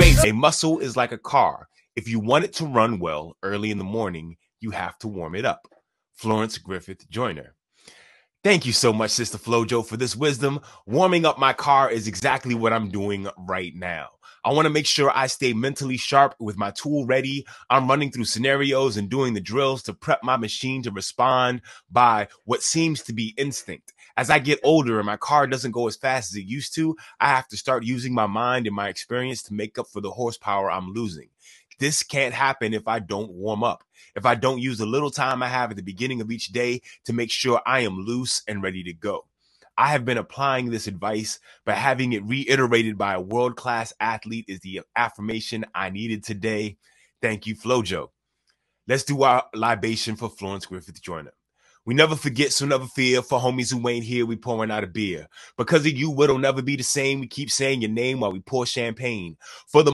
raise a muscle is like a car. If you want it to run well early in the morning, you have to warm it up. Florence Griffith Joyner. Thank you so much, Sister Flojo, for this wisdom. Warming up my car is exactly what I'm doing right now. I want to make sure I stay mentally sharp with my tool ready. I'm running through scenarios and doing the drills to prep my machine to respond by what seems to be instinct. As I get older and my car doesn't go as fast as it used to, I have to start using my mind and my experience to make up for the horsepower I'm losing. This can't happen if I don't warm up, if I don't use the little time I have at the beginning of each day to make sure I am loose and ready to go. I have been applying this advice, but having it reiterated by a world class athlete is the affirmation I needed today. Thank you, Flojo. Let's do our libation for Florence Griffith Joyner. We never forget, so never fear. For homies who ain't here, we pouring out a beer. Because of you, it'll never be the same. We keep saying your name while we pour champagne. For the